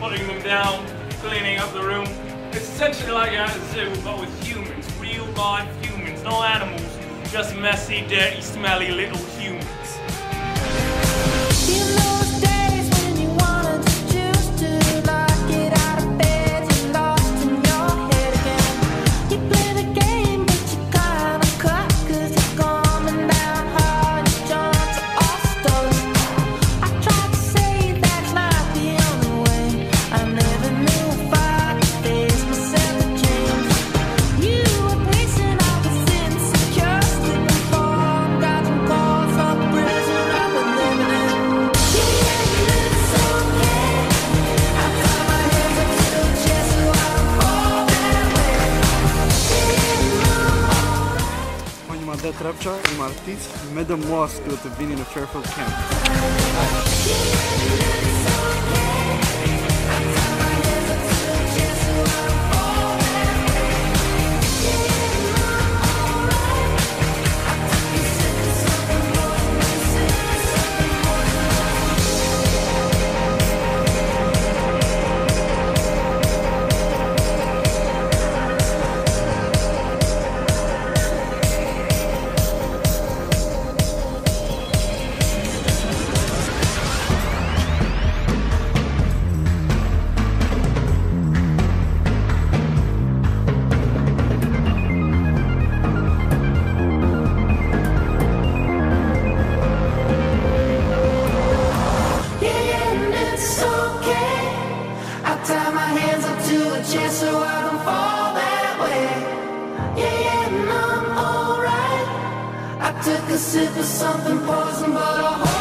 Putting them down, cleaning up the room. It's essentially like you're at a zoo, but with humans, real life humans, no animals, just messy, dirty, smelly little humans. On ima artist dhe mos duhet të vini Fairfield Camp. To the chest so I don't fall that way. Yeah, yeah, and I'm alright. I took a sip of something poison, but I